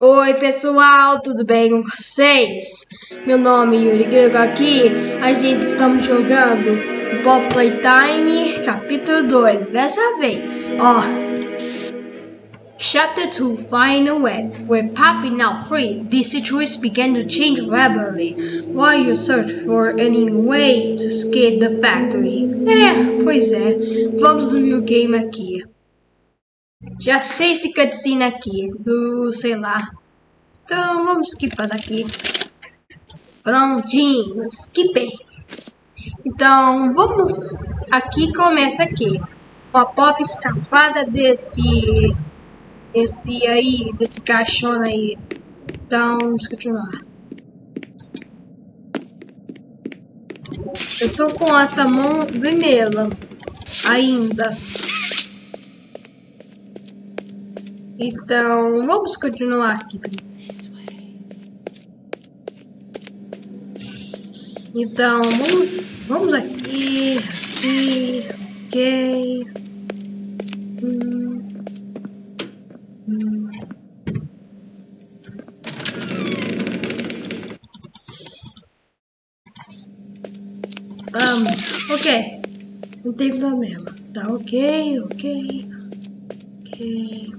Oi pessoal, tudo bem com vocês? Meu nome é Yuri Grego aqui, a gente estamos jogando o Pop Playtime capítulo 2, dessa vez, ó. Chapter 2 Final Web With Poppy now free, the situation began to change rapidly while you search for any way to escape the factory. É, pois é, vamos no new game aqui. Já sei esse cutscene aqui, do, sei lá. Então, vamos skipar daqui. Prontinho, skipei. Então, vamos... Aqui começa aqui. Com a pop escapada desse... Esse aí, desse caixão aí. Então, vamos continuar. Eu tô com essa mão vermelha. Ainda. Então, vamos continuar aqui. Então, vamos, vamos aqui, aqui, ok. Hum, hum. Um, ok, não tem problema. Tá ok, ok, ok.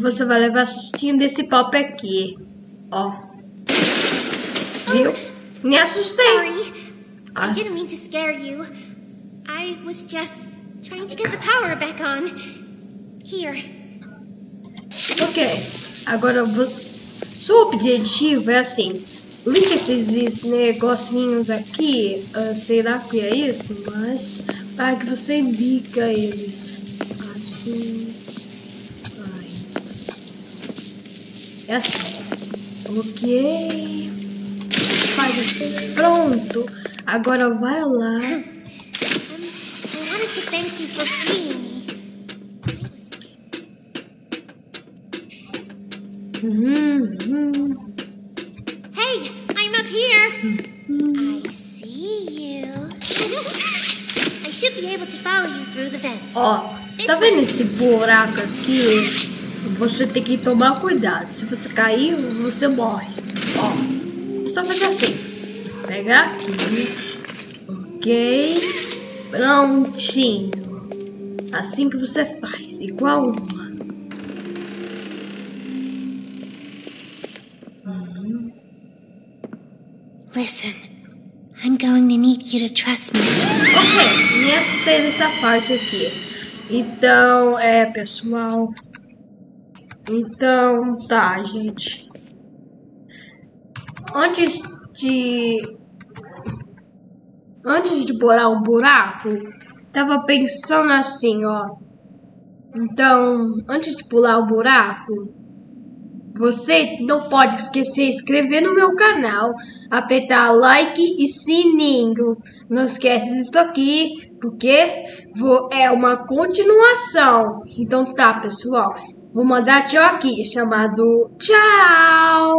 Você vai levar sustinho desse pop aqui. Ó. Viu? Me assustei. Sorry. I didn't mean to scare you. I was just trying to get the power back on. Here. Ok. Agora, seu objetivo é assim. Liga esses negocinhos aqui. Uh, sei lá o que é isso, mas... Para que você liga eles. Assim... É assim. Ok. Faz assim. Pronto. Agora vai lá. Uhum. Hey, I'm up here. I see you. I should be able to follow you through the vents. Ó, tá vendo esse buraco aqui? Você tem que tomar cuidado. Se você cair, você morre. Ó, é só fazer assim. Pegar aqui. Ok. Prontinho. Assim que você faz. Igual uma. Listen. I'm going to need you to trust me. Ok, me assustei nessa parte aqui. Então, é, pessoal, então, tá, gente. Antes de... Antes de borar o um buraco, tava pensando assim, ó. Então, antes de pular o buraco, você não pode esquecer de inscrever no meu canal, apertar like e sininho. Não esquece disso aqui, porque é uma continuação. Então tá, pessoal. Vou mandar tchau aqui, chamado tchau!